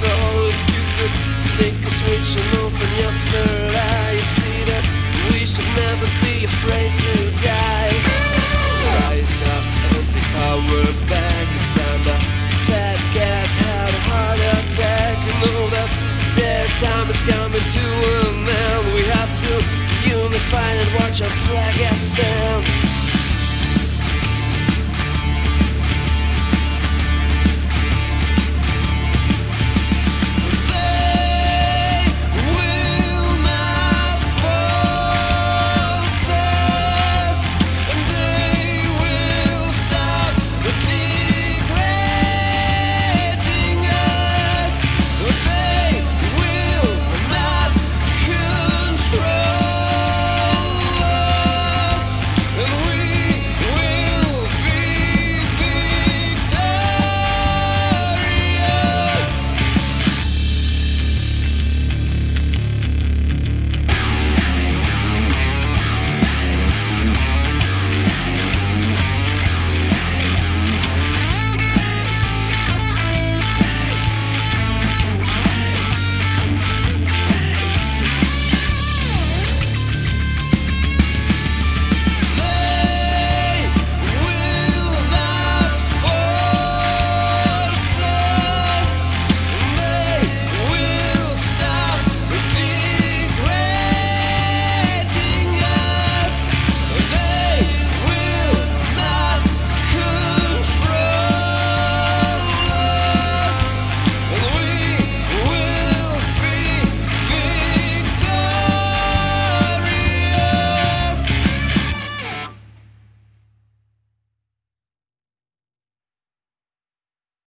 stall if you could flick a switch and open your third eye you'd see that we should never be afraid to die. Rise up and take power back it's time the fat cat had a heart attack and know that their time is coming to an end. We have to unify and watch our